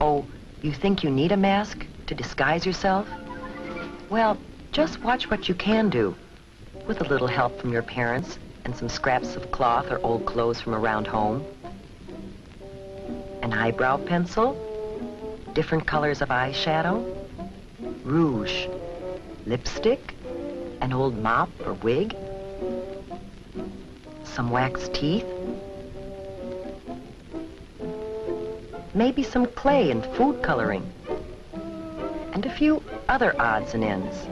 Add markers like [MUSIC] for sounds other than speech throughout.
Oh, you think you need a mask to disguise yourself? Well, just watch what you can do. With a little help from your parents and some scraps of cloth or old clothes from around home. An eyebrow pencil, different colors of eyeshadow, rouge, lipstick, an old mop or wig, some wax teeth, maybe some clay and food coloring, and a few other odds and ends.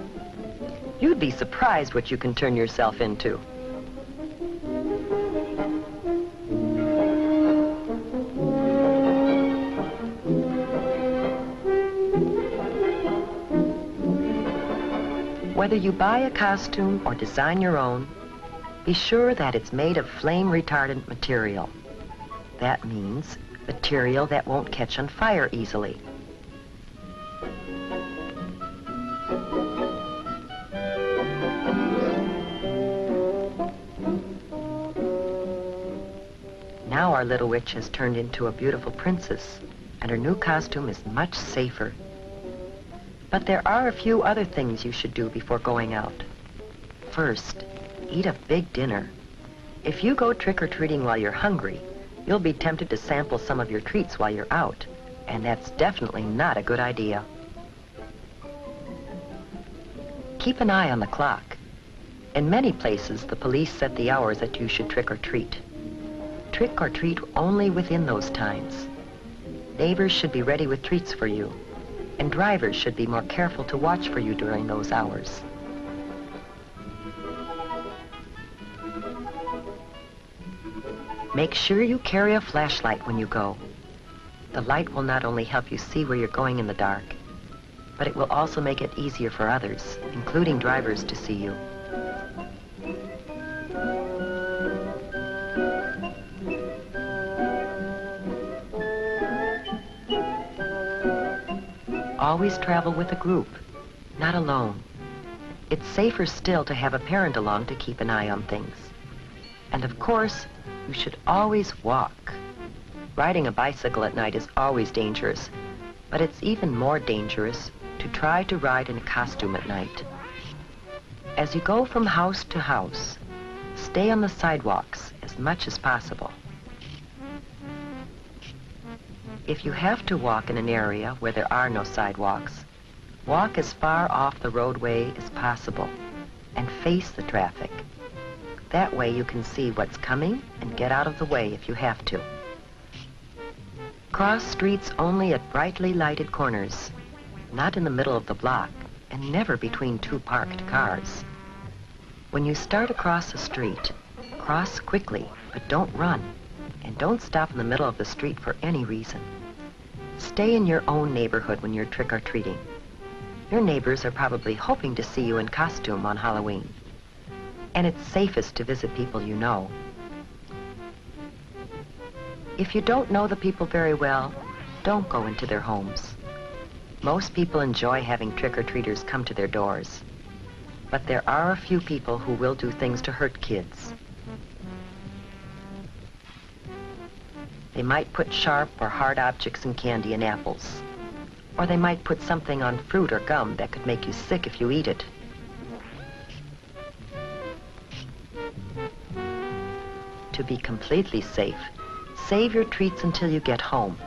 You'd be surprised what you can turn yourself into. Whether you buy a costume or design your own, be sure that it's made of flame retardant material. That means material that won't catch on fire easily. Now our little witch has turned into a beautiful princess, and her new costume is much safer. But there are a few other things you should do before going out. First, eat a big dinner. If you go trick-or-treating while you're hungry, you'll be tempted to sample some of your treats while you're out, and that's definitely not a good idea. Keep an eye on the clock. In many places, the police set the hours that you should trick or treat. Trick or treat only within those times. Neighbors should be ready with treats for you, and drivers should be more careful to watch for you during those hours. Make sure you carry a flashlight when you go. The light will not only help you see where you're going in the dark, but it will also make it easier for others, including drivers, to see you. Always travel with a group, not alone. It's safer still to have a parent along to keep an eye on things. And of course, you should always walk. Riding a bicycle at night is always dangerous, but it's even more dangerous to try to ride in a costume at night. As you go from house to house, stay on the sidewalks as much as possible. If you have to walk in an area where there are no sidewalks, walk as far off the roadway as possible and face the traffic. That way you can see what's coming and get out of the way if you have to. Cross streets only at brightly lighted corners, not in the middle of the block, and never between two parked cars. When you start across a street, cross quickly, but don't run, and don't stop in the middle of the street for any reason. Stay in your own neighborhood when you're trick-or-treating. Your neighbors are probably hoping to see you in costume on Halloween and it's safest to visit people you know. If you don't know the people very well, don't go into their homes. Most people enjoy having trick-or-treaters come to their doors. But there are a few people who will do things to hurt kids. They might put sharp or hard objects in candy and apples. Or they might put something on fruit or gum that could make you sick if you eat it. To be completely safe, save your treats until you get home.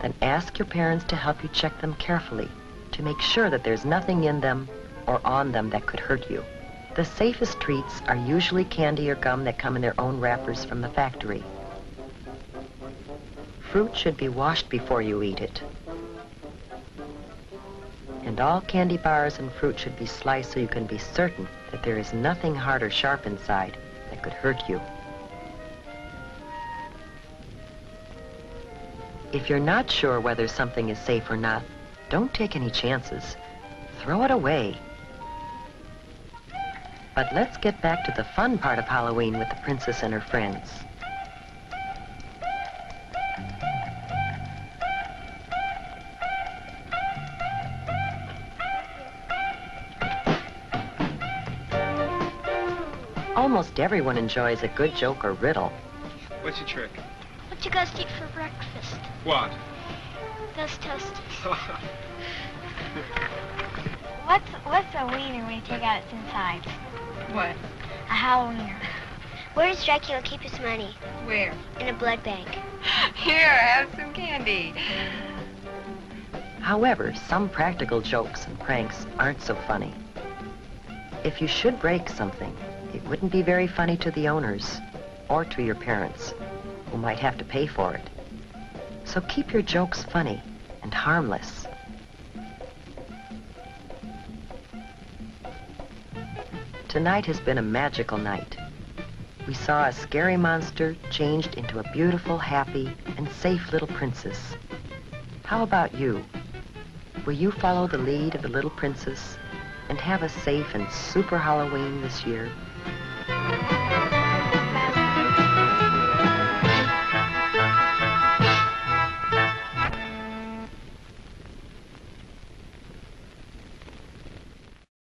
Then ask your parents to help you check them carefully to make sure that there's nothing in them or on them that could hurt you. The safest treats are usually candy or gum that come in their own wrappers from the factory. Fruit should be washed before you eat it. And all candy bars and fruit should be sliced so you can be certain that there is nothing hard or sharp inside that could hurt you. If you're not sure whether something is safe or not, don't take any chances. Throw it away. But let's get back to the fun part of Halloween with the princess and her friends. Almost everyone enjoys a good joke or riddle. What's your trick? What you guys eat for breakfast? What? Those toasters. [LAUGHS] What's what's a wiener when you take out its inside? What? A Halloweener. Where does Dracula keep his money? Where? In a blood bank. [LAUGHS] Here, have some candy. However, some practical jokes and pranks aren't so funny. If you should break something, it wouldn't be very funny to the owners or to your parents, who might have to pay for it. So keep your jokes funny and harmless. Tonight has been a magical night. We saw a scary monster changed into a beautiful, happy, and safe little princess. How about you? Will you follow the lead of the little princess and have a safe and super Halloween this year?